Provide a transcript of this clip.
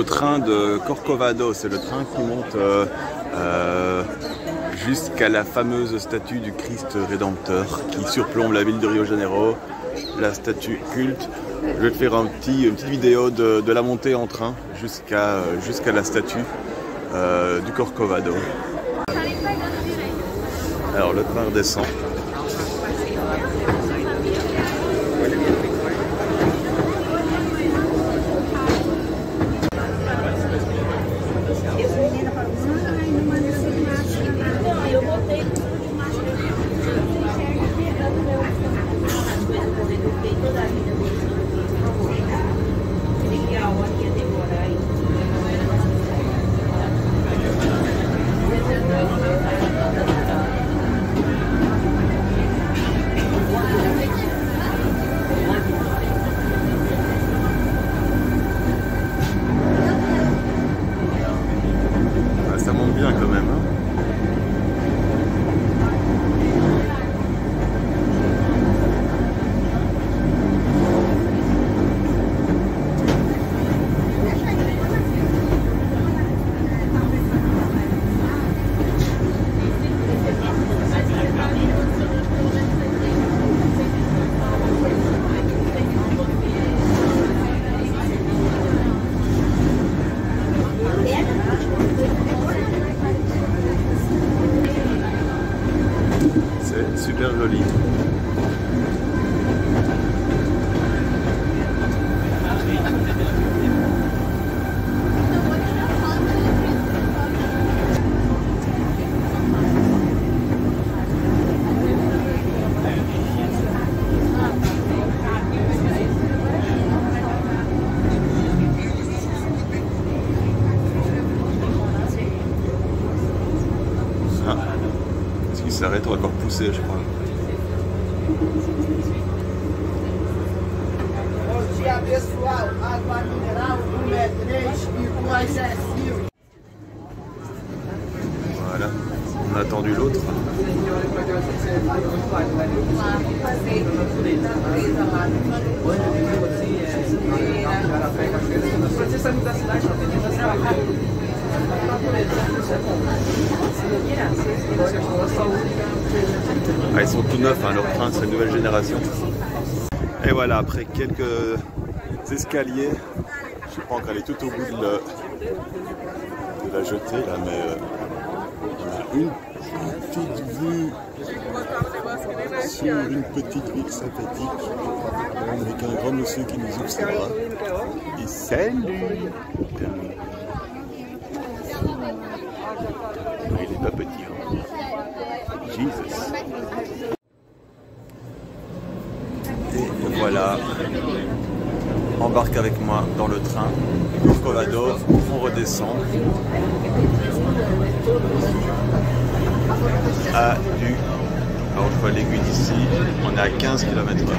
au train de Corcovado. C'est le train qui monte euh, euh, jusqu'à la fameuse statue du Christ Rédempteur qui surplombe la ville de Rio Janeiro, la statue culte. Je vais faire un petit, une petite vidéo de, la montée en train jusqu'à jusqu'à la statue euh, du Corcovado. Alors le train redescend. Monte super joli. On va encore pousser, je crois. Bom dia, pessoal. Água mineral, 1 é 3 2 é 5. Voilà. On a attendu l'autre. Ah, ils sont tout neufs, hein, leur train, c'est une nouvelle génération. Et voilà, après quelques escaliers, je pas encore aller tout au bout de, la jetée là, mais euh, on a une petite vue sur une petite ville sympathique avec un grand monsieur qui nous bras. Et salut Ah, Il est pas petit. hein. Jesus. Et voilà, embarque avec moi dans le train. Corcovado, on redescend. À du. Alors je vois l'aiguille d'ici, on est à 15 km/h.